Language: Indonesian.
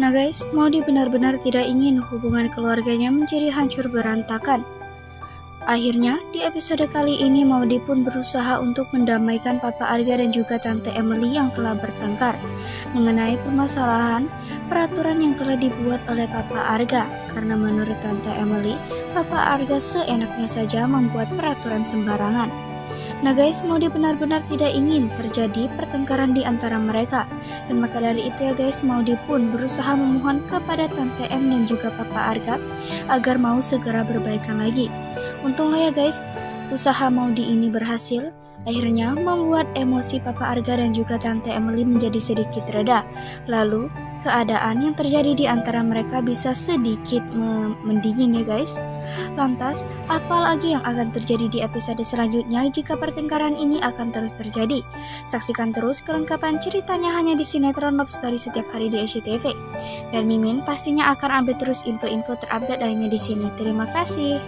guys, Maudi benar-benar tidak ingin hubungan keluarganya menjadi hancur berantakan. Akhirnya, di episode kali ini Maudi pun berusaha untuk mendamaikan Papa Arga dan juga Tante Emily yang telah bertengkar mengenai permasalahan peraturan yang telah dibuat oleh Papa Arga. Karena menurut Tante Emily, Papa Arga seenaknya saja membuat peraturan sembarangan. Nah guys, Maudi benar-benar tidak ingin terjadi pertengkaran di antara mereka. Dan maka dari itu ya guys, Maudi pun berusaha memohon kepada Tante M dan juga Papa Arga agar mau segera berbaikan lagi. Untunglah ya guys, usaha Maudi ini berhasil. Akhirnya membuat emosi Papa Arga dan juga Tante Emily menjadi sedikit reda. Lalu, keadaan yang terjadi di antara mereka bisa sedikit mendingin ya guys. Lantas, apa lagi yang akan terjadi di episode selanjutnya jika pertengkaran ini akan terus terjadi? Saksikan terus kelengkapan ceritanya hanya di sinetron Love Story setiap hari di SCTV. Dan Mimin pastinya akan update terus info-info terupdate lainnya di sini. Terima kasih.